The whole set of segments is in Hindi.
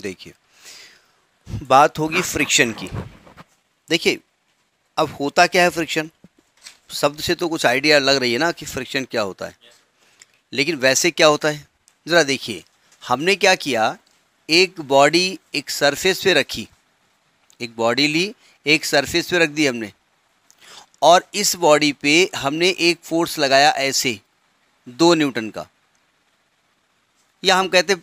देखिए, बात होगी फ्रिक्शन की। देखिए, अब होता क्या है फ्रिक्शन शब्द से तो कुछ आइडिया लग रही है ना कि फ्रिक्शन क्या होता है। लेकिन वैसे क्या होता है? ज़रा देखिए, हमने क्या किया? एक बॉडी एक सरफेस पे रखी। एक बॉडी ली, एक सरफेस पे रख दी हमने। और इस बॉडी पे हमने एक फोर्स लगाया ऐसे, दो न्यूटन का। या हम कहते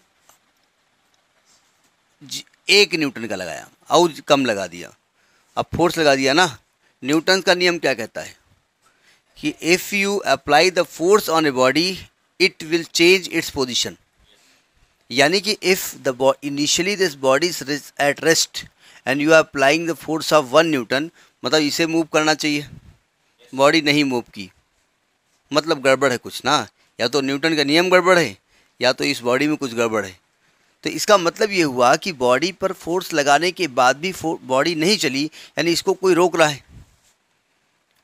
एक न्यूटन का लगाया, और कम लगा दिया। अब फोर्स लगा दिया ना न्यूटन का नियम क्या कहता है? कि if you apply the force on a body it will change its position यानी कि if the initially this body at rest and you are applying the force of one newton मतलब इसे मूव करना चाहिए। बॉडी नहीं मूव की। मतलब गड़बड़ है कुछ ना? या तो न्यूटन का नियम गड़बड़ है, या तो इस बॉडी में कुछ गड़बड़ है। तो इसका मतलब ये हुआ कि बॉडी पर फोर्स लगाने के बाद भी बॉडी नहीं चली, यानी इसको कोई रोक रहा है।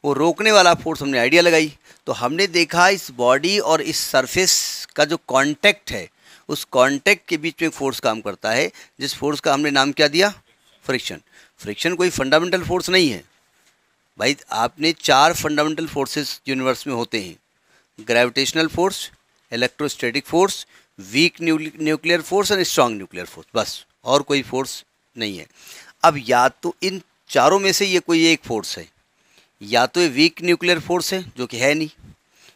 वो रोकने वाला फोर्स हमने आइडिया लगाई। तो हमने देखा इस बॉडी और इस सरफेस का जो कांटेक्ट है, उस कांटेक्ट के बीच में फोर्स काम करता है, जिस फोर्स का हमने नाम क्या दिया? फ्रिक्शन फ्रिक्शन कोई फंडामेंटल फोर्स नहीं है। भाई, आपने चार फंडामेंटल फोर्सेस यूनिवर्स में होते हैं। Gravitational force electrostatic force weak nuclear force and strong nuclear force बस, और कोई फोर्स नहीं है। अब या तो इन चारों में से ये कोई एक फोर्स है, या तो ये वीक न्यूक्लियर फोर्स है, जो कि है नहीं,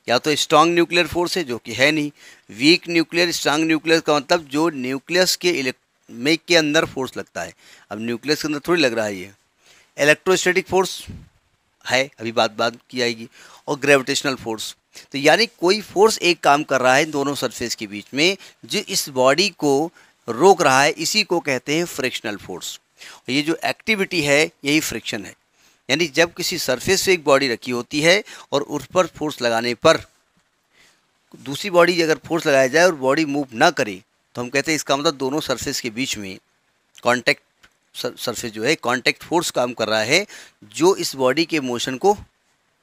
या तो स्ट्रांग न्यूक्लियर फोर्स है, जो कि है नहीं। वीक न्यूक्लियर स्ट्रांग न्यूक्लियर का मतलब जो न्यूक्लियस के में के अंदर फोर्स लगता है। अब न्यूक्लियस के अंदर थोड़ी लग रहा है ये। इलेक्ट्रोस्टैटिक फोर्स है, अभी बात बात की जाएगी और ग्रेविटेशनल फोर्स तो यानी कोई फोर्स एक काम कर रहा है दोनों सरफेस के बीच में, जो इस बॉडी को रोक रहा है, इसी को कहते हैं फ्रिक्शनल फोर्स। ये जो एक्टिविटी है, यही फ्रिक्शन है। यानी जब किसी सरफेस से एक बॉडी रखी होती है और उस पर फोर्स लगाने पर दूसरी बॉडी अगर फोर्स लगाया जाए और बॉडी मूव ना करे तो हम कहते हैं इसका मतलब दोनों सरफेस के बीच में कॉन्टैक्ट सरफेस जो है कॉन्टैक्ट फोर्स काम कर रहा है, जो इस बॉडी के मोशन को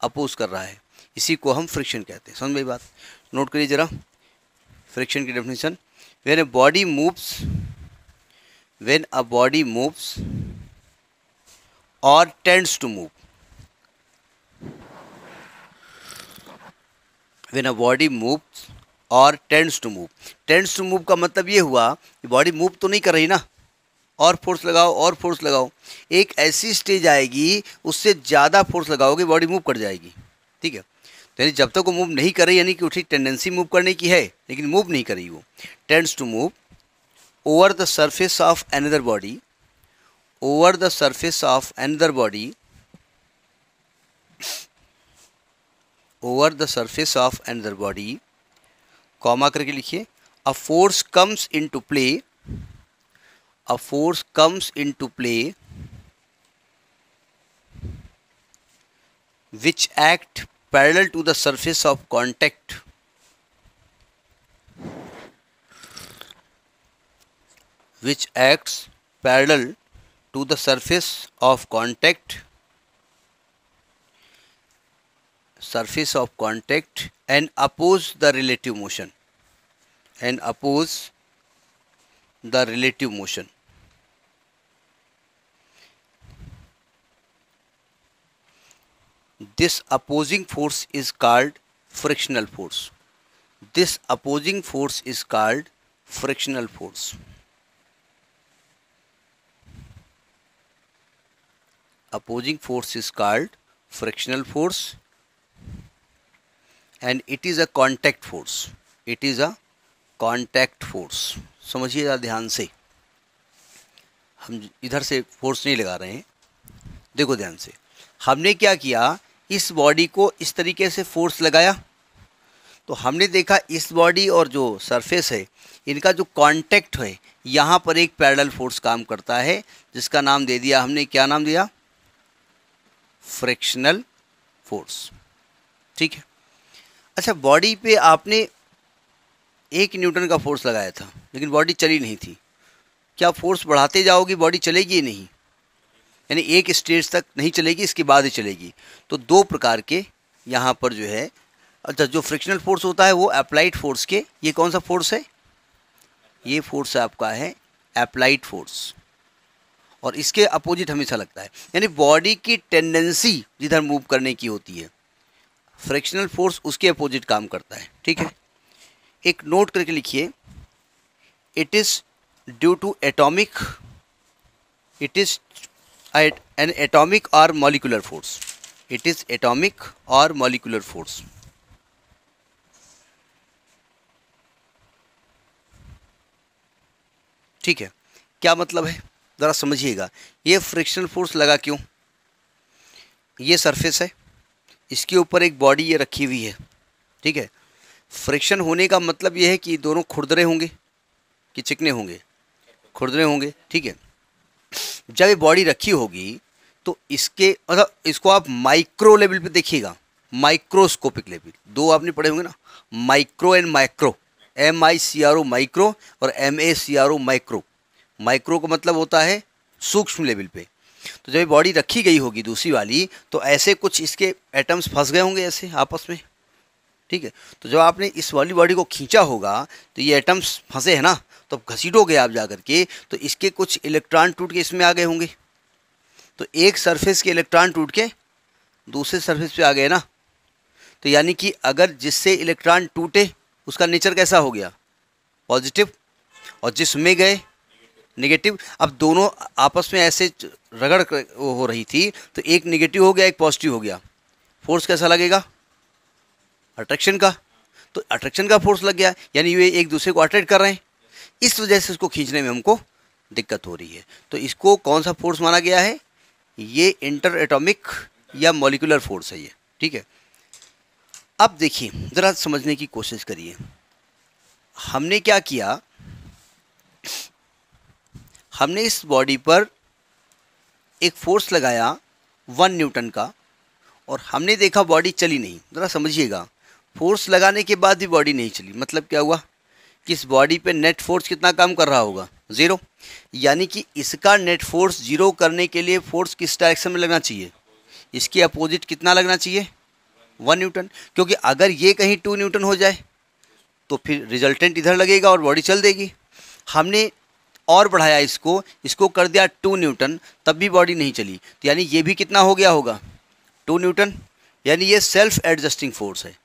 अपोज कर रहा है। इसी को हम फ्रिक्शन कहते हैं। समझ भाई बात? नोट करिए ज़रा। फ्रिक्शन की definition when a body moves when a body moves और tends to move when a body moves और tends to move tends to move का मतलब ये हुआ कि बॉडी मूव तो नहीं कर रही ना। और फोर्स लगाओ, और फोर्स लगाओ। एक ऐसी स्टेज आएगी, उससे ज़्यादा फोर्स लगाओगे बॉडी मूव कर जाएगी। ठीक है? तो यानी जब तक वो मूव नहीं कर रही यानी कि उसकी टेंडेंसी मूव करने की है, लेकिन मूव नहीं करी वो। Tends to move over the surface of another body over the surface of another body over the surface of another body comma करके लिखिए a force comes into play a force comes into play which act parallel to the surface of contact. Which acts parallel to the surface of contact. Surface of contact and oppose the relative motion. And oppose the relative motion this opposing force is called frictional force this opposing force is called frictional force opposing force is called frictional force and it is a contact force it is a contact force समझिएगा ध्यान से। हम इधर से फोर्स नहीं लगा रहे हैं। देखो ध्यान से। हमने क्या किया? इस बॉडी को इस तरीके से फोर्स लगाया। तो हमने देखा इस बॉडी और जो सरफेस है, इनका जो कांटेक्ट है, यहाँ पर एक पैरेलल फोर्स काम करता है, जिसका नाम दे दिया हमने। क्या नाम दिया? Frictional force. ठीक है। अच्छा बॉडी पे आपने एक न्यूटन का फोर्स लगाया था, लेकिन बॉडी चली नहीं थी। क्या फोर्स बढ़ाते जाओगी, बॉडी चलेगी नहीं? यानी एक स्टेज तक नहीं चलेगी, इसके बाद ही चलेगी। तो दो प्रकार के यहाँ पर जो है अच्छा जो फ्रिक्शनल फोर्स होता है वो अप्लाइड फोर्स के, ये कौन सा फोर्स है? ये फोर्स आपका है अप्लाइड फोर्स और इसके अपोजिट हमेशा लगता है। यानी बॉडी की टेंडेंसी जिधर मूव करने की होती है फ्रिक्शनल फोर्स उसके अपोजिट काम करता है। ठीक है? एक नोट करके लिखिए। It is due to atomic it is an atomic और molecular force it is atomic और मॉलिकुलर फोर्स ठीक है? क्या मतलब है? ज़रा समझिएगा। ये फ्रिक्शनल फोर्स लगा क्यों? ये सरफेस है। इसके ऊपर एक बॉडी ये रखी हुई है। ठीक है? फ्रिक्शन होने का मतलब ये है कि दोनों खुरदरे होंगे कि चिकने होंगे। खुरदरे होंगे। ठीक है? जब ये बॉडी रखी होगी तो इसके मतलब इसको आप माइक्रो लेवल पे देखिएगा। माइक्रोस्कोपिक लेवल दो आपने पढ़े होंगे ना? Micro and micro M I C R O micro और M A C R O micro micro का मतलब होता है सूक्ष्म लेवल पे। तो जब बॉडी रखी गई होगी दूसरी वाली तो ऐसे कुछ इसके एटम्स फंस गए होंगे ऐसे आपस में। ठीक है? तो जब आपने इस वाली बॉडी को खींचा होगा तो ये एटम्स फंसे हैं ना? तो घसीटोगे आप जा के तो इसके कुछ इलेक्ट्रॉन टूट के इसमें आ गए होंगे। तो एक सरफेस के इलेक्ट्रॉन टूट के दूसरे सरफेस पे आ गए ना? तो यानी कि अगर जिससे इलेक्ट्रॉन टूटे, उसका नेचर कैसा हो गया? पॉजिटिव और जिसमें गए नेगेटिव अब दोनों आपस में ऐसे रगड़ हो रही थी तो एक नेगेटिव हो गया, एक पॉजिटिव हो गया। फोर्स कैसा लगेगा? अट्रैक्शन का। तो अट्रैक्शन का फोर्स लग गया। यानी ये एक दूसरे को अट्रैक्ट कर रहे हैं। इस वजह से उसको खींचने में हमको दिक्कत हो रही है। तो इसको कौन सा फोर्स माना गया है? ये इंटर एटॉमिक या मॉलिकुलर फोर्स है ये, ठीक है? अब देखिए, ज़रा समझने की कोशिश करिए। हमने क्या किया? हमने इस बॉडी पर एक फोर्स लगाया वन न्यूटन का, और हमने देखा बॉडी चली नहीं। ज़रा समझिएगा। फोर्स लगाने के बाद भी बॉडी नहीं चली। मतलब क्या हुआ? कि इस बॉडी पे नेट फोर्स कितना काम कर रहा होगा? ज़ीरो यानी कि इसका नेट फोर्स ज़ीरो करने के लिए फोर्स किस डायरेक्शन में लगना चाहिए? इसके अपोजिट कितना लगना चाहिए? वन न्यूटन क्योंकि अगर ये कहीं टू न्यूटन हो जाए तो फिर रिजल्टेंट इधर लगेगा और बॉडी चल देगी। हमने और बढ़ाया इसको इसको कर दिया टू न्यूटन तब भी बॉडी नहीं चली। तो यानी ये भी कितना हो गया होगा? टू न्यूटन यानी ये सेल्फ एडजस्टिंग फोर्स है।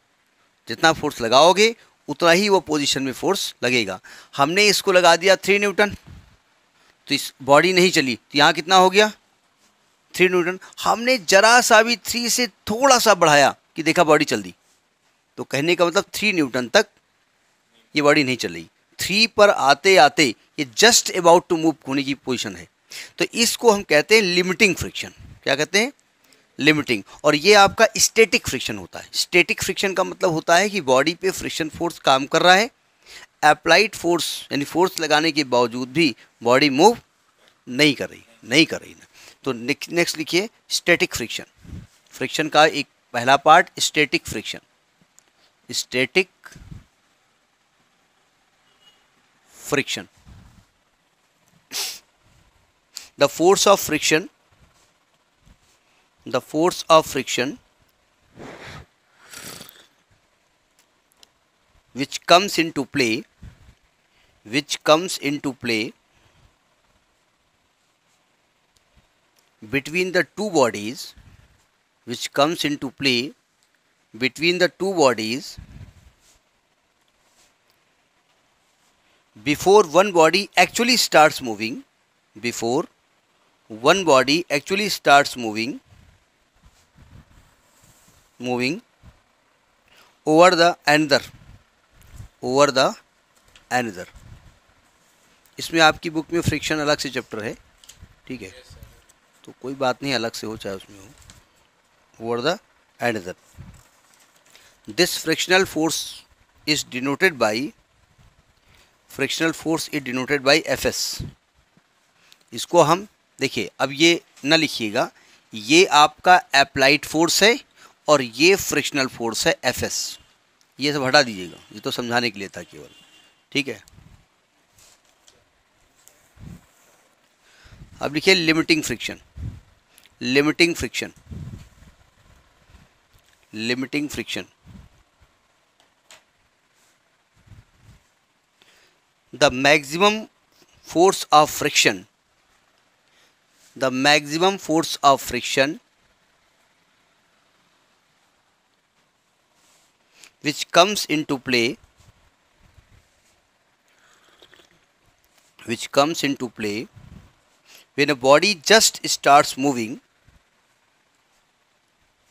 जितना फोर्स लगाओगे उतना ही वो पोजीशन में फोर्स लगेगा। हमने इसको लगा दिया थ्री न्यूटन तो इस बॉडी नहीं चली। तो यहाँ कितना हो गया? थ्री न्यूटन हमने जरा सा भी थ्री से थोड़ा सा बढ़ाया कि देखा बॉडी चल दी। तो कहने का मतलब थ्री न्यूटन तक ये बॉडी नहीं चल रही। थ्री पर आते आते ये जस्ट अबाउट टू मूव होने की पोजिशन है। तो इसको हम कहते हैं लिमिटिंग फ्रिक्शन क्या कहते हैं? लिमिटिंग और ये आपका स्टेटिक फ्रिक्शन होता है। स्टेटिक फ्रिक्शन का मतलब होता है कि बॉडी पे फ्रिक्शन फोर्स काम कर रहा है। अप्लाइड फोर्स यानी फोर्स लगाने के बावजूद भी बॉडी मूव नहीं कर रही नहीं कर रही ना। तो नेक्स्ट लिखिए स्टेटिक फ्रिक्शन फ्रिक्शन का एक पहला part static friction static friction the force of friction, the force of friction which comes into play, which comes into play between the two bodies, which comes into play between the two bodies before one body actually starts moving before one body actually starts moving moving over the another over the another. इसमें आपकी बुक में फ्रिक्शन अलग से चैप्टर है ठीक है? तो कोई बात नहीं अलग से हो चाहे उसमें हो। Over the another this frictional force is denoted by frictional force is denoted by F S इसको हम देखिए अब ये न लिखिएगा ये आपका अप्लाइड फोर्स है और ये फ्रिक्शनल फोर्स है एफ़ एस ये सब हटा दीजिएगा। ये तो समझाने के लिए था केवल। ठीक है? अब लिखिए limiting friction limiting friction limiting friction the maximum force of friction the maximum force of friction which comes into play which comes into play when a body just starts moving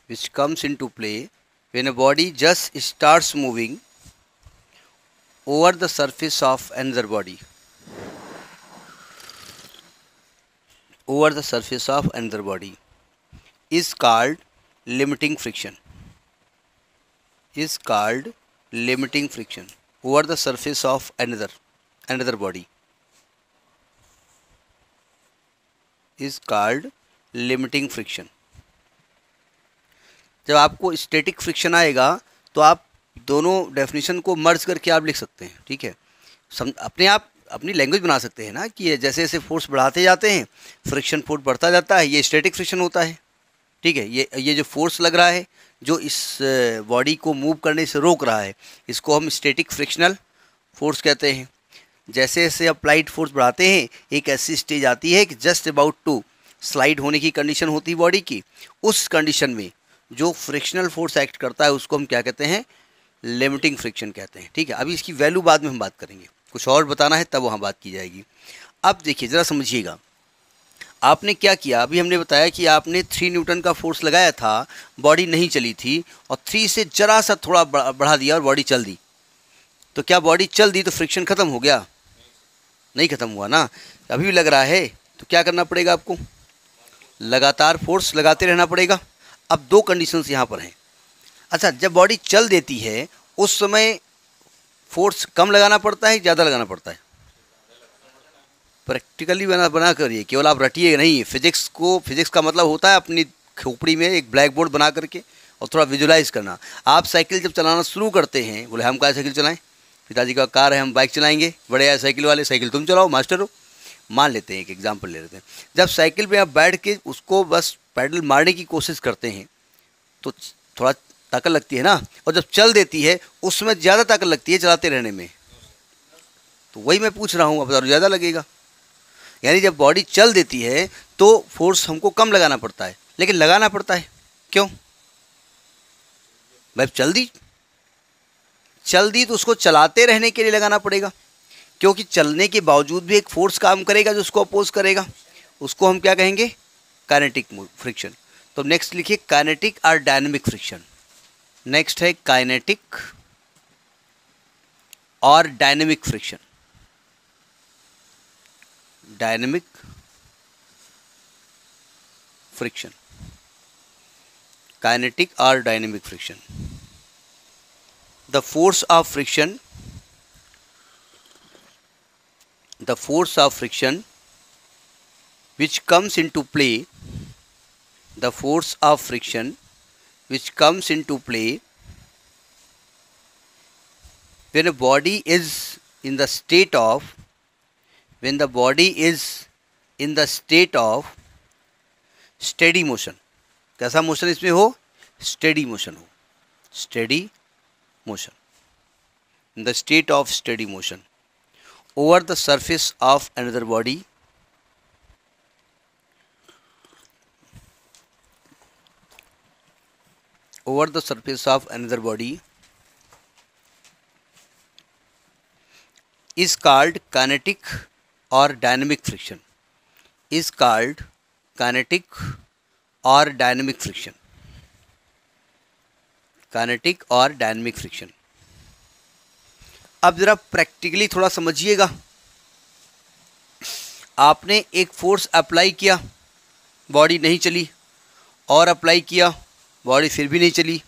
which comes into play when a body just starts moving over the surface of another body over the surface of another body is called limiting friction is called limiting friction. Over the surface of another another body? Is called limiting friction. जब आपको स्टैटिक फ्रिक्शन आएगा तो आप दोनों डेफिनेशन को मर्ज करके आप लिख सकते हैं, ठीक है? सम, अपने आप, अपनी लैंग्वेज बना सकते हैं ना, कि जैसे जैसे फोर्स बढ़ाते जाते हैं फ्रिक्शन फोर्स बढ़ता जाता है, ये स्टैटिक फ्रिक्शन होता है, ठीक है? ये ये जो फोर्स लग रहा है जो इस बॉडी को मूव करने से रोक रहा है, इसको हम स्टेटिक फ्रिक्शनल फोर्स कहते हैं। जैसे जैसे अप्लाइड फोर्स बढ़ाते हैं, एक ऐसी स्टेज आती है कि जस्ट अबाउट टू स्लाइड होने की कंडीशन होती है बॉडी की। उस कंडीशन में जो फ्रिक्शनल फोर्स एक्ट करता है, उसको हम क्या कहते हैं? लिमिटिंग फ्रिक्शन कहते हैं। ठीक है, अभी इसकी वैल्यू बाद में हम बात करेंगे। कुछ और बताना है, तब वहाँ बात की जाएगी। अब देखिए, ज़रा समझिएगा। आपने क्या किया? अभी हमने बताया कि आपने थ्री न्यूटन का फोर्स लगाया था बॉडी नहीं चली थी, और थ्री से जरा सा थोड़ा बढ़ा दिया और बॉडी चल दी। तो क्या बॉडी चल दी तो फ्रिक्शन ख़त्म हो गया? नहीं ख़त्म हुआ ना? अभी भी लग रहा है तो क्या करना पड़ेगा आपको? लगातार फोर्स लगाते रहना पड़ेगा। अब दो कंडीशंस यहाँ पर हैं। अच्छा जब बॉडी चल देती है, उस समय फोर्स कम लगाना पड़ता है, ज़्यादा लगाना पड़ता है? प्रैक्टिकली बना बना करिए केवल आप रटिए नहीं, फिजिक्स को, फिजिक्स का मतलब होता है अपनी खोपड़ी में एक ब्लैक बोर्ड बना करके और थोड़ा विजुलाइज करना। आप साइकिल जब चलाना शुरू करते हैं, बोले, हम क्या साइकिल चलाएँ? पिताजी का कार है, हम बाइक चलाएँगे, बड़े आए साइकिल वाले, साइकिल तुम चलाओ, मास्टर हो। मान लेते हैं, एक एग्ज़ाम्पल ले लेते हैं। जब साइकिल पर आप बैठ के उसको बस पैडल मारने की कोशिश करते हैं तो थोड़ा ताकत लगती है ना? और जब चल देती है, उसमें ज़्यादा ताकत लगती है चलाते रहने में। तो वही मैं पूछ रहा हूँ, अब ज़्यादा लगेगा। यानी जब बॉडी चल देती है तो फोर्स हमको कम लगाना पड़ता है। लेकिन लगाना पड़ता है। क्यों? भाई चल दी चल दी तो उसको चलाते रहने के लिए लगाना पड़ेगा। क्योंकि चलने के बावजूद भी एक फोर्स काम करेगा जो उसको अपोज करेगा। उसको हम क्या कहेंगे? काइनेटिक फ्रिक्शन तो नेक्स्ट लिखिए काइनेटिक और डायनेमिक फ्रिक्शन नेक्स्ट है काइनेटिक और dynamic friction dynamic friction. Kinetic or dynamic friction. The force of friction the force of friction which comes into play the force of friction which comes into play when a body is in the state of when the body is in the state of steady motion कैसा मोशन इसमें हो स्टेडी मोशन हो steady motion in the state of steady motion over the surface of another body over the surface of another body is called kinetic or dynamic friction is called kinetic or dynamic friction. Kinetic और डायनेमिक फ्रिक्शन अब ज़रा प्रैक्टिकली थोड़ा समझिएगा। आपने एक फोर्स अप्लाई किया बॉडी नहीं चली, और अप्लाई किया बॉडी फिर भी नहीं चली।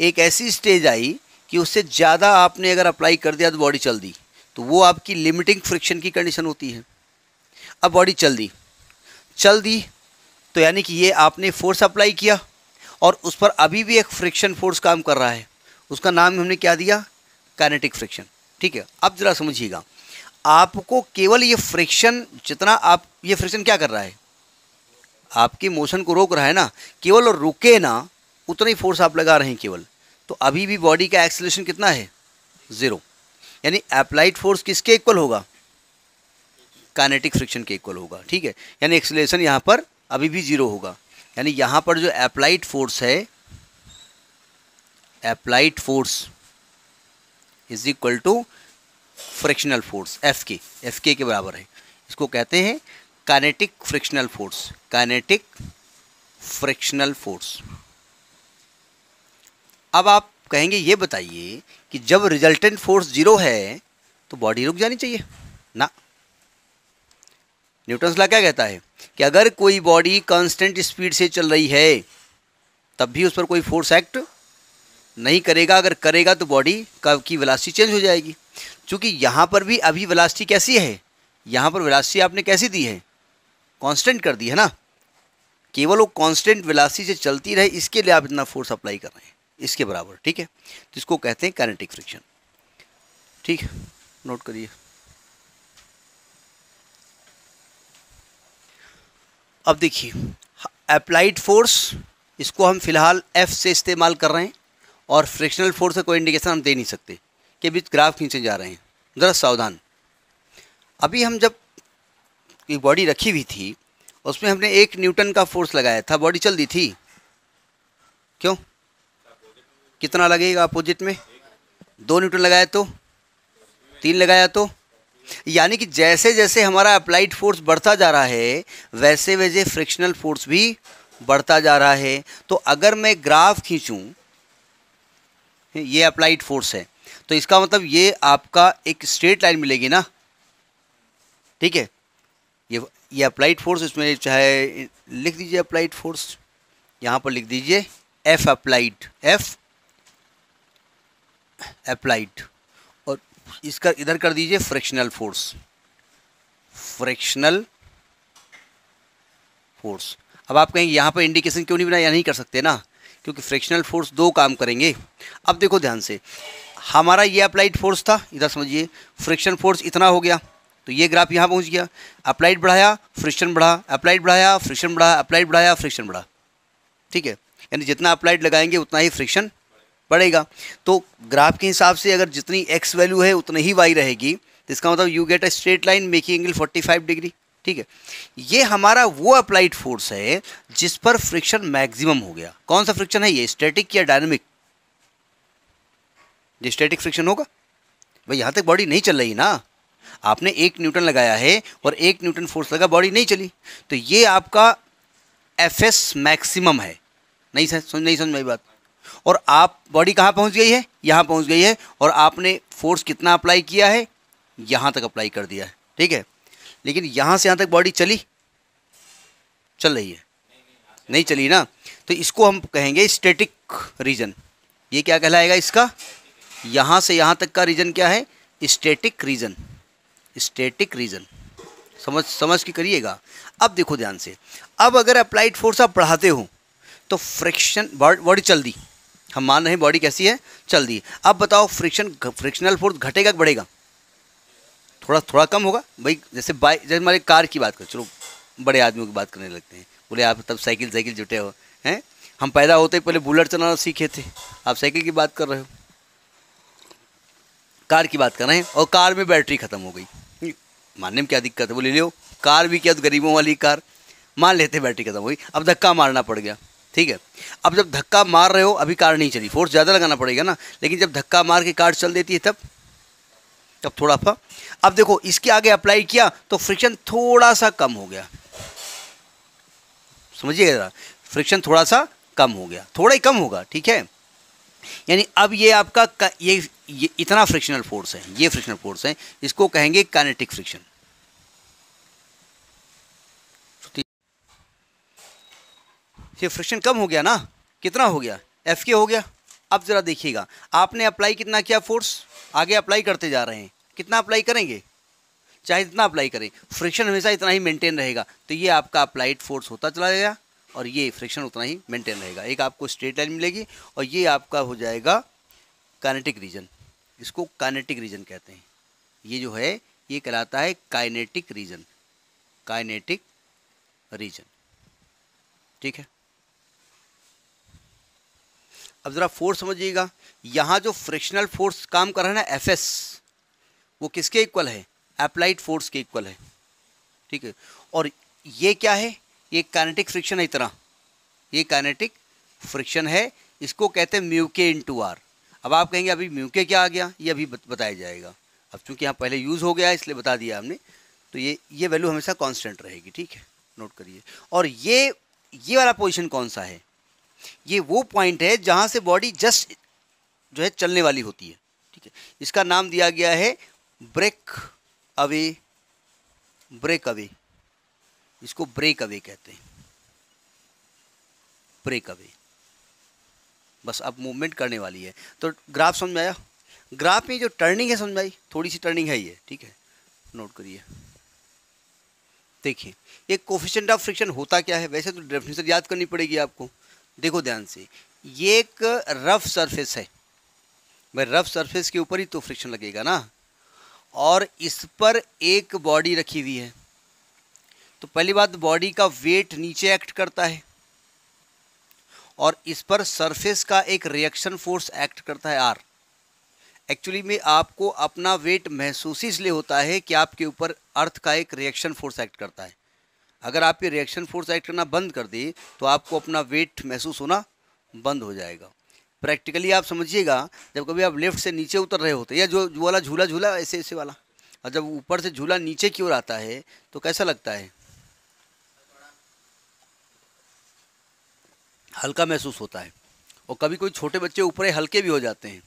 एक ऐसी स्टेज आई कि उससे ज़्यादा आपने अगर अप्लाई कर दिया तो बॉडी चल दी। तो वो आपकी लिमिटिंग फ्रिक्शन की कंडीशन होती है। अब बॉडी चल दी। चल दी तो यानी कि ये आपने फोर्स अप्लाई किया और उस पर अभी भी एक फ्रिक्शन फोर्स काम कर रहा है। उसका नाम हमने क्या दिया? काइनेटिक फ्रिक्शन ठीक है, अब ज़रा समझिएगा। आपको केवल ये फ्रिक्शन जितना आप, ये फ्रिक्शन क्या कर रहा है? आपके मोशन को रोक रहा है ना, केवल रुके ना, उतना ही फोर्स आप लगा रहे हैं केवल। तो अभी भी बॉडी का एक्सलेशन कितना है? ज़ीरो यानी अप्लाइड फोर्स किसके इक्वल होगा? काइनेटिक फ्रिक्शन के इक्वल होगा, ठीक है? यानी एक्सलेशन यहाँ पर अभी भी ज़ीरो होगा। यानी यहाँ पर जो अप्लाइड फोर्स है applied force is equal to frictional force F के एफ़ के बराबर है। इसको कहते हैं kinetic frictional force kinetic frictional force अब आप कहेंगे, ये बताइए कि जब रिजल्टेंट फोर्स ज़ीरो है तो बॉडी रुक जानी चाहिए। ना। न्यूटन्स ला क्या कहता है? कि अगर कोई बॉडी कांस्टेंट स्पीड से चल रही है, तब भी उस पर कोई फोर्स एक्ट नहीं करेगा। अगर करेगा तो बॉडी का, की वेलासिटी चेंज हो जाएगी। क्योंकि यहाँ पर भी अभी वेलासिटी कैसी है? यहाँ पर वेलासिटी आपने कैसी दी है? कांस्टेंट कर दी, है ना? केवल वो कांस्टेंट वेलासिटी से चलती रहे, इसके लिए आप इतना फोर्स अप्लाई कर रहे हैं। इसके बराबर, ठीक है? तो इसको कहते हैं कैनेटिक फ्रिक्शन ठीक है नोट करिए। अब देखिए अप्लाइड फोर्स इसको हम फ़िलहाल एफ़ से इस्तेमाल कर रहे हैं और फ्रिक्शनल फोर्स का कोई इंडिकेशन हम दे नहीं सकते, कि बीच ग्राफ खींचे जा रहे हैं। ज़रा सावधान। अभी हम जब बॉडी रखी हुई थी, उसमें हमने एक न्यूटन का फोर्स लगाया था बॉडी चल दी थी? क्यों? कितना लगेगा अपोजिट में? दो न्यूटन लगाया तो? तीन लगाया तो? यानी कि जैसे जैसे हमारा अप्लाइड फोर्स बढ़ता जा रहा है, वैसे वैसे फ्रिक्शनल फोर्स भी बढ़ता जा रहा है। तो अगर मैं ग्राफ खींचूं, ये अप्लाइड फोर्स है तो इसका मतलब ये आपका एक स्ट्रेट लाइन मिलेगी ना? ठीक है? ये ये अप्लाइड फोर्स इसमें चाहे लिख दीजिए अप्लाइड फोर्स यहाँ पर लिख दीजिए एफ़ अप्लाइड एफ़ अप्लाइड और इसका, इधर कर दीजिए फ्रिक्शनल फोर्स फ्रिक्शनल फोर्स अब आप कहेंगे, यहाँ पर इंडिकेशन क्यों नहीं बनाया? नहीं कर सकते ना। क्योंकि फ्रिक्शनल फोर्स दो काम करेंगे। अब देखो ध्यान से। हमारा ये अप्लाइड फोर्स था। इधर समझिए। फ्रिक्शन फोर्स इतना हो गया। तो ये ग्राफ यहाँ पहुँच गया। अप्लाइड बढ़ाया फ्रिक्शन बढ़ा। अप्लाइड बढ़ाया फ्रिक्शन बढ़ा। अप्लाइड बढ़ाया फ्रिक्शन बढ़ा। ठीक है? यानी जितना अप्लाइड लगाएँगे, उतना ही फ्रिक्शन बढ़ेगा तो ग्राफ के हिसाब से अगर जितनी एक्स वैल्यू है, उतनी ही वाई रहेगी। तो इसका मतलब you get a straight line making angle 45 degree ठीक है? ये हमारा वो अप्लाइड फोर्स है, जिस पर फ्रिक्शन मैक्सिमम हो गया। कौन सा फ्रिक्शन है ये? स्टैटिक या डायनेमिक ये स्टैटिक फ्रिक्शन होगा। भाई, यहाँ तक बॉडी नहीं चल रही ना। आपने एक न्यूटन लगाया है और एक न्यूटन फोर्स लगा बॉडी नहीं चली। तो ये आपका एफ़ एस मैक्सिमम है। नहीं समझ नहीं समझ मेरी बात? और आप बॉडी कहाँ पहुँच गई है? यहाँ पहुँच गई है और आपने फोर्स कितना अप्लाई किया है? यहाँ तक अप्लाई कर दिया है, ठीक है? लेकिन यहाँ से यहाँ तक बॉडी चली? चल रही है। नहीं चली ना? तो इसको हम कहेंगे स्टेटिक रीजन ये क्या कहलाएगा इसका? यहाँ से यहाँ तक का रीजन क्या है? स्टेटिक रीजन स्टेटिक रीजन समझ समझ के करिएगा। अब देखो ध्यान से। अब अगर अप्लाइड फोर्स आप बढ़ाते हो तो फ्रिक्शन बॉडी चल दी। हम मान रहे हैं बॉडी कैसी है? चल दी। अब बताओ फ्रिक्शन फ्रिक्शनल फोर्स घटेगा कि बढ़ेगा? थोड़ा थोड़ा कम होगा? भाई, जैसे बाइक जैसे हमारे कार की बात करें, चलो, बड़े आदमियों की बात करने लगते हैं। बोले, आप तब साइकिल साइकिल जुटे हो, हैं? हम पैदा होते पहले बुलेट चलाना सीखे थे। आप साइकिल की बात कर रहे हो। कार की बात कर रहे हैं, और कार में बैटरी ख़त्म हो गई। मानने में क्या दिक्कत है? बोले लियो कार भी क्या तो गरीबों वाली कार। मान लेते बैटरी खत्म हो गई। अब धक्का मारना पड़ गया। ठीक है? अब जब धक्का मार रहे हो अभी कार नहीं चली। फोर्स ज़्यादा लगाना पड़ेगा ना। लेकिन जब धक्का मार के कार चल देती है तब? तब थोड़ा सा। अब देखो इसके आगे अप्लाई किया तो फ्रिक्शन थोड़ा सा कम हो गया। समझिए फ्रिक्शन थोड़ा सा कम हो गया। थोड़ा ही कम होगा ठीक है? यानी अब ये आपका ये, ये इतना फ्रिक्शनल फोर्स है। ये फ्रिक्शनल फोर्स है। इसको कहेंगे काइनेटिक फ्रिक्शन ये फ्रिक्शन कम हो गया ना? कितना हो गया? एफ़ के हो गया? अब ज़रा देखिएगा। आपने अप्लाई कितना किया फोर्स आगे अप्लाई करते जा रहे हैं। कितना अप्लाई करेंगे? चाहे जितना अप्लाई करें। फ्रिक्शन हमेशा इतना ही मेंटेन रहेगा। तो ये आपका अप्लाइड फोर्स होता चला जाएगा और ये फ्रिक्शन उतना ही मेंटेन रहेगा। एक आपको स्ट्रेट लाइन मिलेगी और ये आपका हो जाएगा काइनेटिक रीजन इसको काइनेटिक रीजन कहते हैं। ये जो है, ये कहलाता है काइनेटिक रीजन काइनेटिक रीजन ठीक है? अब ज़रा फोर्स समझिएगा। यहाँ जो फ्रिक्शनल फोर्स काम कर रहा है ना एफ़ एस वो किसके इक्वल है? अप्लाइड फोर्स के इक्वल है। ठीक है? और ये क्या है? ये काइनेटिक फ्रिक्शन है इतना। ये काइनेटिक फ्रिक्शन है, इसको कहते हैं म्यूके इन टू आर अब आप कहेंगे, अभी म्यूके क्या आ गया? ये अभी बताया जाएगा। अब चूँकि यहाँ पहले यूज़ हो गया, इसलिए बता दिया हमने तो ये ये वैल्यू हमेशा कांस्टेंट रहेगी। ठीक है? नोट करिए। और ये ये वाला पोजीशन कौन सा है? ये वो पॉइंट है जहाँ से बॉडी जस्ट जो है चलने वाली होती है, ठीक है? इसका नाम दिया गया है ब्रेक अवे ब्रेक अवे इसको ब्रेक अवे कहते हैं। ब्रेक अवे बस अब मूवमेंट करने वाली है। तो ग्राफ समझ में आया? ग्राफ में जो टर्निंग है, समझ आई? थोड़ी सी टर्निंग है ये, ठीक है? नोट करिए। देखिए एक कोफिशेंट ऑफ़ फ्रिक्शन होता क्या है? वैसे तो डेफिनेशन याद करनी पड़ेगी आपको। देखो ध्यान से, ये एक रफ सरफेस है। भाई रफ सरफेस के ऊपर ही तो फ्रिक्शन लगेगा ना। और इस पर एक बॉडी रखी हुई है। तो पहली बात बॉडी का वेट नीचे एक्ट करता है। और इस पर सरफेस का एक रिएक्शन फोर्स एक्ट करता है आर एक्चुअली में आपको अपना वेट महसूस इसलिए होता है कि आपके ऊपर अर्थ का एक रिएक्शन फोर्स एक्ट करता है। अगर आप ये रिएक्शन फोर्स एक्ट करना बंद कर दे तो आपको अपना वेट महसूस होना बंद हो जाएगा। प्रैक्टिकली आप समझिएगा, जब कभी आप लेफ़्ट से नीचे उतर रहे होते या जो वाला झूला झूला ऐसे ऐसे वाला, और जब ऊपर से झूला नीचे की ओर आता है तो कैसा लगता है? हल्का महसूस होता है। और कभी कोई छोटे बच्चे ऊपर हल्के भी हो जाते हैं।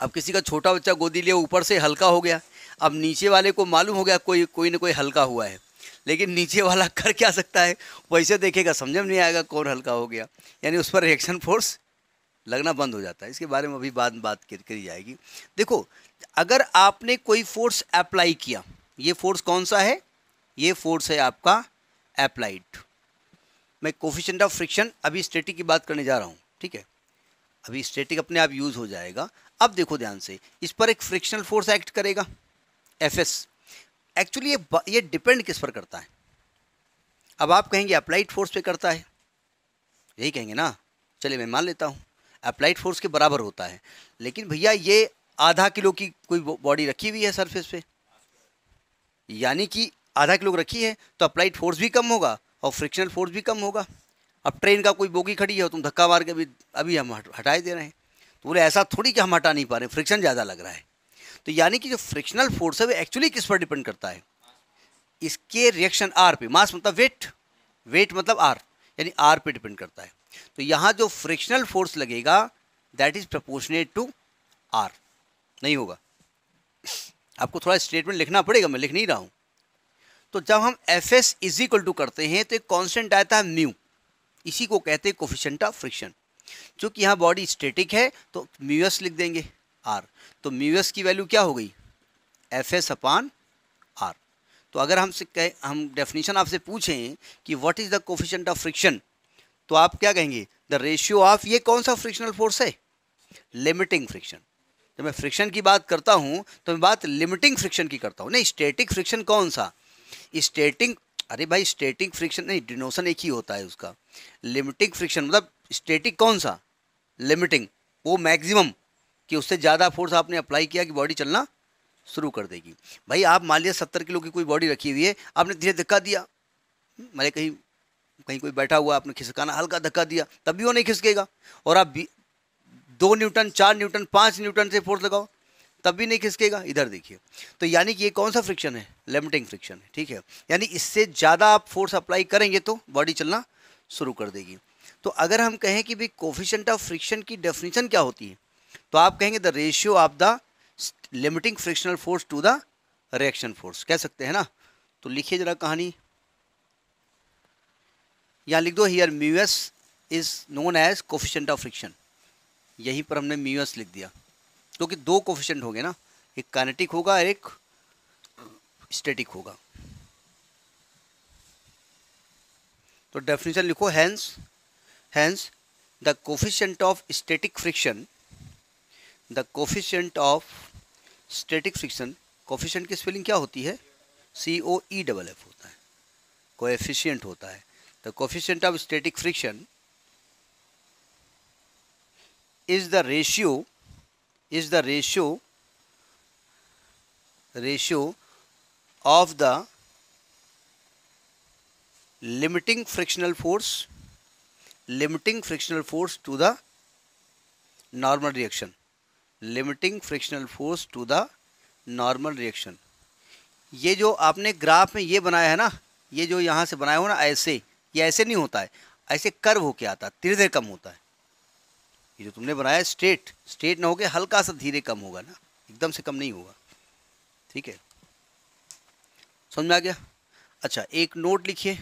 अब किसी का छोटा बच्चा गोदी लिया, ऊपर से हल्का हो गया। अब नीचे वाले को मालूम हो गया, कोई कोई ना कोई हल्का हुआ है। लेकिन नीचे वाला कर क्या सकता है? वैसे देखेगा, समझ में नहीं आएगा कौन हल्का हो गया। यानी उस पर रिएक्शन फोर्स लगना बंद हो जाता है। इसके बारे में अभी बाद, बात करी जाएगी। देखो, अगर आपने कोई फोर्स अप्लाई किया, ये फोर्स कौन सा है? ये फोर्स है आपका अप्लाइड मैं कोफिशेंट ऑफ़ फ्रिक्शन अभी स्टेटिक की बात करने जा रहा हूँ, ठीक है? अभी स्टेटिक अपने आप यूज़ हो जाएगा। अब देखो ध्यान से, इस पर एक फ्रिक्शनल फोर्स एक्ट करेगा एफ़ एस एक्चुअली ये ये डिपेंड किस पर करता है? अब आप कहेंगे अप्लाइड फोर्स पे करता है। यही कहेंगे ना? चलिए, मैं मान लेता हूँ अप्लाइड फोर्स के बराबर होता है। लेकिन भैया, ये आधा किलो की कोई बॉडी रखी हुई है सरफेस पे? यानी कि आधा किलो रखी है तो अप्लाइड फोर्स भी कम होगा और फ्रिक्शनल फोर्स भी कम होगा। अब ट्रेन का कोई बोगी खड़ी है, तुम धक्का मार के अभी अभी हम हटाए दे रहे हैं। तो बोले, ऐसा थोड़ी कि हम हटा नहीं पा रहे फ्रिक्शन ज़्यादा लग रहा है। तो यानी कि जो फ्रिक्शनल फोर्स है, वो एक्चुअली किस पर डिपेंड करता है? इसके रिएक्शन आर पे। मास मतलब वेट वेट मतलब आर यानी आर पे डिपेंड करता है। तो यहाँ जो फ्रिक्शनल फोर्स लगेगा that is proportionate to R नहीं होगा। आपको थोड़ा स्टेटमेंट लिखना पड़ेगा, मैं लिख नहीं रहा हूँ। तो जब हम F S is equal to करते हैं तो एक कॉन्स्टेंट आता है म्यू इसी को कहते हैं कोफिशेंट ऑफ़ फ्रिक्शन चूँकि यहाँ बॉडी स्टेटिक है तो म्यूएस लिख देंगे। आर तो म्यूएस की वैल्यू क्या हो गई? एफ़ एस अपान आर तो अगर हमसे कहे, हम डेफिनेशन आपसे पूछें कि what is the coefficient of friction तो आप क्या कहेंगे? द रेशियो ऑफ़ ये कौन सा फ्रिक्शनल फोर्स है? लिमिटिंग फ्रिक्शन जब मैं फ्रिक्शन की बात करता हूँ तो मैं बात लिमिटिंग फ्रिक्शन की करता हूँ। नहीं स्टेटिक फ्रिक्शन कौन सा? स्टेटिंग अरे भाई स्टेटिक फ्रिक्शन नहीं डिनोशन एक ही होता है उसका। लिमिटिंग फ्रिक्शन मतलब स्टेटिक कौन सा? लिमिटिंग वो मैक्सिमम कि उससे ज़्यादा फोर्स आपने अप्लाई किया कि बॉडी चलना शुरू कर देगी। भाई, आप मान लिया सत्तर किलो की कोई बॉडी रखी हुई है, आपने धीरे धक्का दिया। मैंने कहीं कहीं कोई बैठा हुआ, आपने खिसकाना, हल्का धक्का दिया, तब भी वो नहीं खिसकेगा। और आप दो न्यूटन, चार न्यूटन, पाँच न्यूटन से फोर्स लगाओ, तब भी नहीं खिसकेगा। इधर देखिए तो यानी कि ये कौन सा फ्रिक्शन है? लिमिटिंग फ्रिक्शन है, ठीक है? यानी इससे ज़्यादा आप फोर्स अप्लाई करेंगे तो बॉडी चलना शुरू कर देगी। तो अगर हम कहें कि भाई कोफिशेंट ऑफ़ फ्रिक्शन की डेफिनेशन क्या होती है? तो आप कहेंगे the ratio of the limiting frictional force to the reaction force कह सकते हैं ना? तो लिखिए जरा कहानी। यहाँ लिख दो here mu s is known as coefficient of friction यहीं पर हमने म्यूएस लिख दिया। क्योंकि तो दो कोफिशेंट हो गए ना। एक कानेटिक होगा एक स्टेटिक होगा। तो डेफिनेशन लिखो hence hence the coefficient of static friction the coefficient of static friction coefficient की स्पेलिंग क्या होती है? सी ओ ई डबल एफ़ होता है। को एफिशियंट होता है। The coefficient of static friction is the ratio, is the ratio ratio of the limiting frictional force, limiting frictional force to the normal reaction. Limiting frictional force to the normal reaction ये जो आपने ग्राफ में ये बनाया है ना, ये जो यहाँ से बनाया हो ना, ऐसे, ये ऐसे नहीं होता है। ऐसे कर्व होके आता है, धीरे धीरे कम होता है। ये जो तुमने बनाया स्ट्रेट स्ट्रेट ना होके हल्का सा धीरे कम होगा ना, एकदम से कम नहीं होगा। ठीक है? समझ में आ गया? अच्छा एक नोट लिखिए।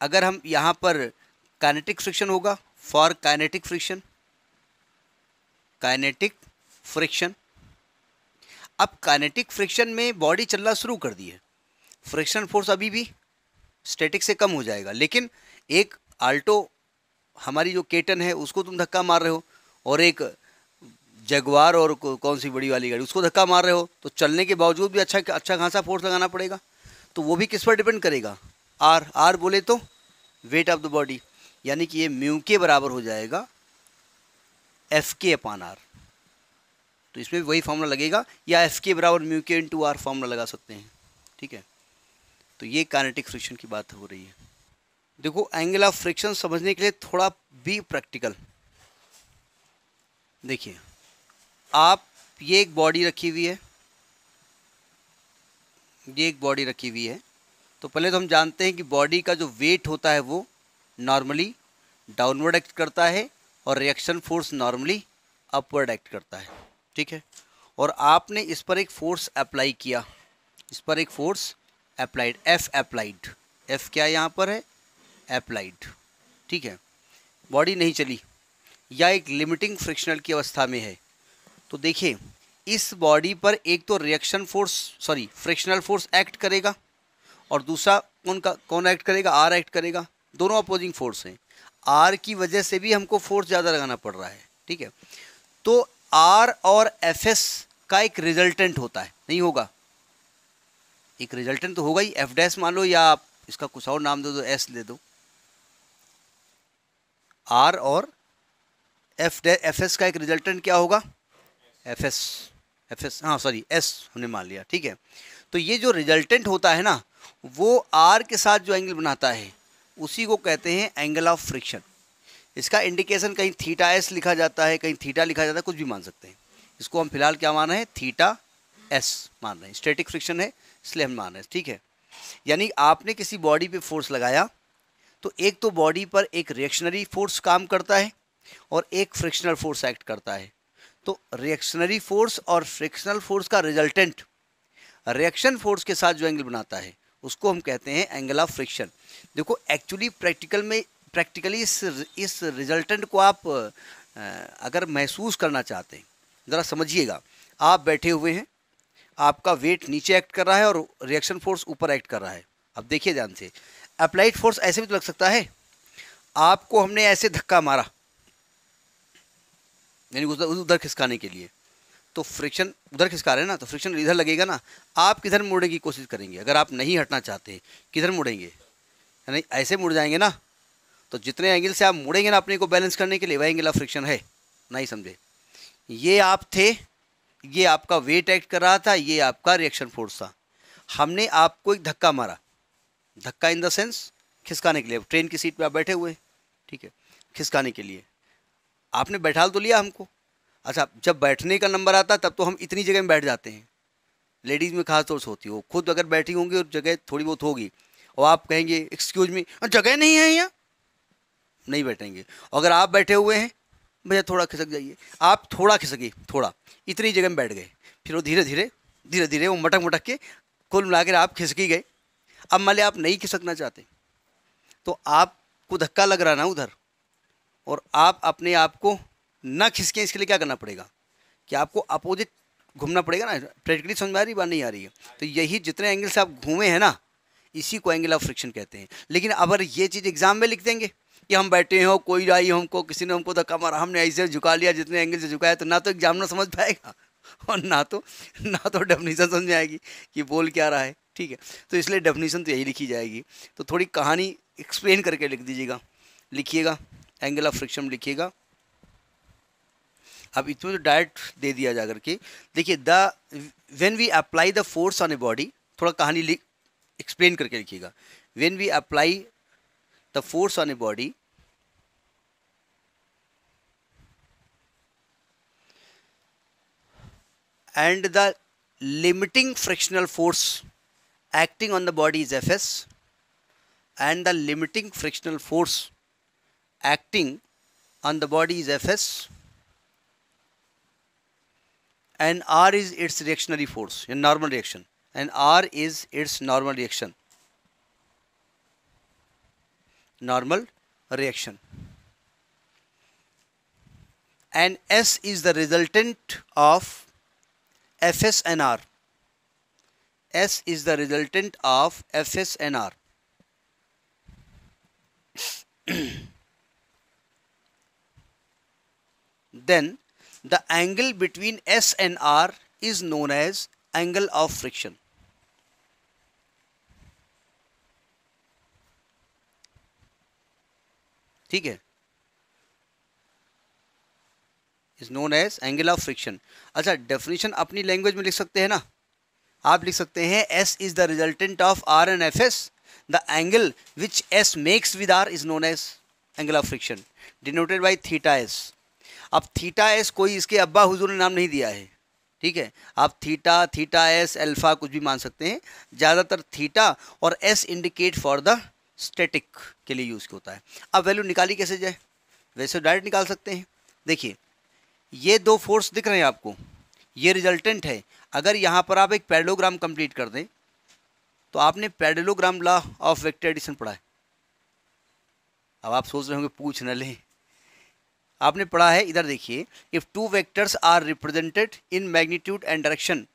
अगर हम यहाँ पर काइनेटिक फ्रिक्शन होगा for kinetic friction kinetic friction अब काइनेटिक फ्रिक्शन में बॉडी चलना शुरू कर दी है। फ्रिक्शन फोर्स अभी भी स्टैटिक से कम हो जाएगा। लेकिन एक आल्टो हमारी जो केटन है, उसको तुम धक्का मार रहे हो और एक जगवार और कौन सी बड़ी वाली गाड़ी, उसको धक्का मार रहे हो तो चलने के बावजूद भी अच्छा अच्छा खासा फोर्स लगाना पड़ेगा। तो वो भी किस पर डिपेंड करेगा? आर आर बोले तो वेट ऑफ़ द बॉडी यानी कि ये म्यू के बराबर हो जाएगा एफ़ के अपान आर तो इसमें भी वही फॉर्मूला लगेगा, या एफ़ के बराबर म्यू के इंटू आर फॉर्मूला लगा सकते हैं। ठीक है? तो ये कानेटिक फ्रिक्शन की बात हो रही है। देखो एंगल ऑफ़ फ्रिक्शन समझने के लिए थोड़ा भी प्रैक्टिकल देखिए, आप, ये एक बॉडी रखी हुई है। ये एक बॉडी रखी हुई है। तो पहले तो हम जानते हैं कि बॉडी का जो वेट होता है वो नॉर्मली डाउनवर्ड एक्ट करता है और reaction force normally upward act करता है। ठीक है? और आपने इस पर एक फोर्स अप्लाई किया। इस पर एक force applied F applied F क्या यहाँ पर है? अप्लाइड ठीक है? बॉडी नहीं चली। या एक लिमिटिंग फ्रिक्शनल की अवस्था में है। तो देखिए, इस बॉडी पर एक तो reaction force sorry frictional force act करेगा और दूसरा कौन का कौन एक्ट करेगा? आर एक्ट करेगा। दोनों अपोजिंग फोर्स हैं। आर की वजह से भी हमको फोर्स ज़्यादा लगाना पड़ रहा है। ठीक है? तो आर और एफ़ एस का एक रिजल्टेंट होता है, नहीं होगा। एक रिजल्टेंट तो होगा ही एफ़ डैश मान लो या आप इसका कुछ और नाम दे दो एस दे दो। आर और एफ़ एफ़ एस का एक रिजल्टेंट क्या होगा? एफ़ एस एफ़ एस हाँ सॉरी एस हमने मान लिया, ठीक है। तो ये जो रिजल्टेंट होता है ना, वो आर के साथ जो एंगल बनाता है, उसी को कहते हैं एंगल ऑफ़ फ्रिक्शन इसका इंडिकेशन कहीं थीटा एस लिखा जाता है, कहीं थीटा लिखा जाता है, कुछ भी मान सकते हैं। इसको हम फ़िलहाल क्या मान रहे हैं? थीटा एस मान रहे हैं। स्टेटिक फ्रिक्शन है, इसलिए हम मान रहे हैं। ठीक है? यानी आपने किसी बॉडी पे फोर्स लगाया तो एक तो बॉडी पर एक रिएक्शनरी फोर्स काम करता है और एक फ्रिक्शनल फोर्स एक्ट करता है। तो रिएक्शनरी फोर्स और फ्रिक्शनल फोर्स का रिजल्टेंट रिएक्शन फोर्स के साथ जो एंगल बनाता है, उसको हम कहते हैं एंगल ऑफ़ फ्रिक्शन देखो एक्चुअली प्रैक्टिकल में प्रैक्टिकली इस इस रिजल्टेंट को आप अगर महसूस करना चाहते हैं, ज़रा समझिएगा। आप बैठे हुए हैं, आपका वेट नीचे एक्ट कर रहा है और रिएक्शन फोर्स ऊपर एक्ट कर रहा है। अब देखिए ध्यान से अप्लाइड फोर्स ऐसे भी तो लग सकता है, आपको हमने ऐसे धक्का मारा, यानी उधर उधर खिसकाने के लिए तो फ्रिक्शन उधर खिसका रहे हैं ना तो फ्रिक्शन इधर लगेगा ना, आप किधर मुड़ने की कोशिश करेंगे? अगर आप नहीं हटना चाहते, किधर मुड़ेंगे? यानी ऐसे मुड़ जाएँगे ना तो जितने एंगल से आप मुड़ेंगे ना अपने को बैलेंस करने के लिए, वह एंगल ऑफ़ फ्रिक्शन है। नहीं समझे? ये आप थे, ये आपका वेट एक्ट कर रहा था, ये आपका रिएक्शन फोर्स था। हमने आपको एक धक्का मारा। धक्का इन द सेंस खिसकाने के लिए। ट्रेन की सीट पे आप बैठे हुए ठीक है? खिसकाने के लिए। आपने बैठा तो लिया हमको। अच्छा जब बैठने का नंबर आता, तब तो हम इतनी जगह में बैठ जाते हैं। लेडीज़ में खास तौर से होती हो। खुद अगर बैठी होंगी और जगह थोड़ी बहुत होगी, और आप कहेंगे एक्सक्यूज मी जगह नहीं है यहाँ? नहीं बैठेंगे। अगर आप बैठे हुए हैं भैया थोड़ा खिसक जाइए। आप थोड़ा खिसकी थोड़ा। इतनी जगह में बैठ गए। फिर वो धीरे धीरे धीरे धीरे वो मटक मटक के कुल मिलाकर आप खिसकी गए। अब मान लिया आप नहीं खिसकना चाहते तो आपको धक्का लग रहा ना उधर, और आप अपने आप को न खिसकें, इसके लिए क्या करना पड़ेगा? कि आपको अपोजिट घूमना पड़ेगा ना? प्रैक्टिकली समझ में आ रही बात? नहीं आ रही है। तो यही जितने एंगल से आप घूमे हैं ना, इसी को एंगल ऑफ़ फ्रिक्शन कहते हैं। लेकिन अगर ये चीज़ एग्ज़ाम में लिख देंगे कि हम बैठे हो, कोई आई हमको, किसी ने हमको धक्का मारा, हमने ऐसे झुका लिया, जितने एंगल से झुकाया तो ना तो एग्जामिनर समझ पाएगा और ना तो ना तो डेफिनेशन समझ में आएगी कि बोल क्या रहा है, ठीक है। तो इसलिए डेफिनेशन तो यही लिखी जाएगी। तो थोड़ी कहानी एक्सप्लेन करके लिख दीजिएगा, लिखिएगा एंगल ऑफ़ फ्रिक्शन लिखिएगा। अब इसमें तो डायरेक्ट दे दिया जा करके। देखिए the when we apply the force on a body थोड़ा कहानी लिख एक्सप्लेन करके लिखिएगा। When we apply the force on a body. And the limiting frictional force acting on the body is Fs. And the limiting frictional force acting on the body is Fs. And R is its reactionary force in normal reaction. And R is its normal reaction normal reaction. And S is the resultant of Fs and R. S is the resultant of Fs and R. Then the angle between S and R is known as angle of friction. ठीक है? Is known as angle of friction अच्छा डेफिनेशन अपनी लैंग्वेज में लिख सकते हैं ना? आप लिख सकते हैं S is the resultant of R and F S the angle which S makes with R is known as angle of friction denoted by theta S अब थीटा एस कोई इसके अब्बा हुजूर ने नाम नहीं दिया है। ठीक है? आप थीटा थीटा एस अल्फ़ा कुछ भी मान सकते हैं। ज़्यादातर थीटा और S indicate for the static के लिए यूज़ होता है। अब वैल्यू निकाली कैसे जाए? वैसे डायरेक्ट निकाल सकते हैं। देखिए, ये दो फोर्स दिख रहे हैं आपको। ये रिजल्टेंट है। अगर यहाँ पर आप एक पैडलोग्राम कंप्लीट कर दें तो आपने parallelogram law of vector addition पढ़ा है। अब आप सोच रहे होंगे, पूछ न लें। आपने पढ़ा है, इधर देखिए if two vectors are represented in magnitude and direction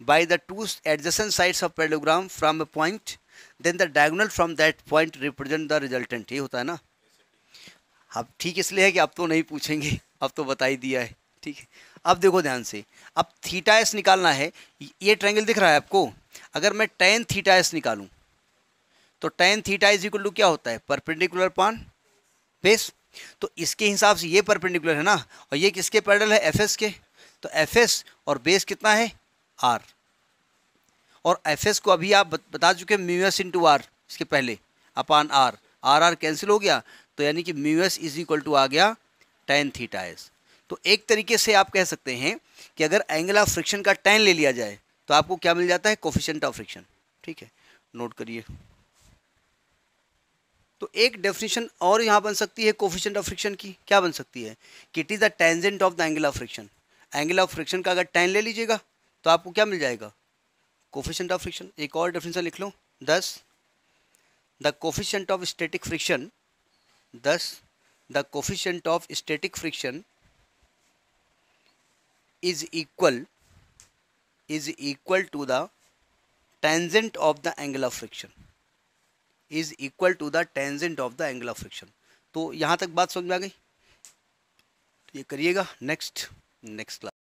by the two adjacent sides of parallelogram from a point then the diagonal from that point represent the resultant ये होता है ना? अब ठीक इसलिए है कि अब तो नहीं पूछेंगे, अब तो बता ही दिया है, ठीक है? अब देखो ध्यान से, अब थीटा एस निकालना है, ये ट्रायंगल दिख रहा है आपको? अगर मैं टेन थीटा एस निकालूं तो tan theta is equal to क्या होता है? परपेंडिकुलर पान बेस तो इसके हिसाब से ये परपेंडिकुलर है ना? और ये किसके पैडल है? एफ़ के। तो एफएस और बेस कितना है? आर और एफएस को अभी आप बता चुके म्यू एस इंटू आर इसके पहले, upon R R R cancel हो गया तो यानी कि mu S is equal to आ गया टेन थीटा एस तो एक तरीके से आप कह सकते हैं कि अगर एंगल ऑफ़ फ्रिक्शन का टेन ले लिया जाए तो आपको क्या मिल जाता है? कोफिशेंट ऑफ़ फ्रिक्शन ठीक है? नोट करिए. तो एक डेफिनेशन और यहाँ बन सकती है कोफिशेंट ऑफ़ फ्रिक्शन की. क्या बन सकती है? कि it is the tangent of the angle of friction angle of friction का अगर टेन ले लीजिएगा तो आपको क्या मिल जाएगा? कोफिशेंट ऑफ़ फ्रिक्शन एक और डेफिनेशन लिख लो, thus the coefficient of static friction thus the coefficient of static friction is equal is equal to the tangent of the angle of friction, is equal to the tangent of the angle of friction. तो यहाँ तक बात समझ में आ गई? ये करिएगा नेक्स्ट नेक्स्ट क्लास